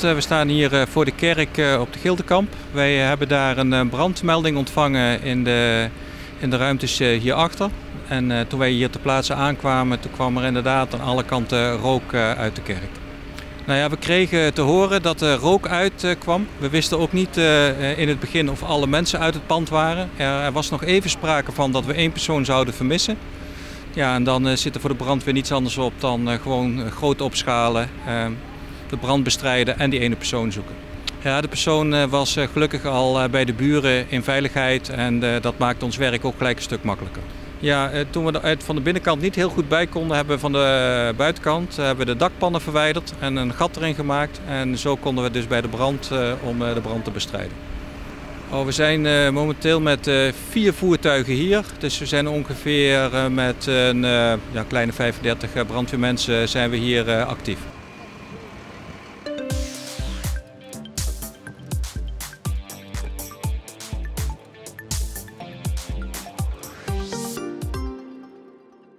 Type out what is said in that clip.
Goedenavond, we staan hier voor de kerk op de Gildekamp. Wij hebben daar een brandmelding ontvangen in de, in de ruimtes hierachter. En toen wij hier ter plaatse aankwamen, toen kwam er inderdaad aan alle kanten rook uit de kerk. Nou ja, we kregen te horen dat er rook uitkwam. We wisten ook niet in het begin of alle mensen uit het pand waren. Er was nog even sprake van dat we één persoon zouden vermissen. Ja, en dan zit er voor de brandweer niets anders op dan gewoon groot opschalen de brand bestrijden en die ene persoon zoeken. Ja, de persoon eh, was eh, gelukkig al eh, bij de buren in veiligheid en dat maakt ons werk ook gelijk een stuk makkelijker. Ja, toen we er van de binnenkant niet heel goed bij konden, hebben we van de buitenkant hebben we de dakpannen verwijderd en een gat erin gemaakt. En zo konden we dus bij de brand om de brand te bestrijden. Oh, we zijn momenteel met vier voertuigen hier. Dus we zijn ongeveer met een ja, kleine 35 brandweermensen zijn we hier actief.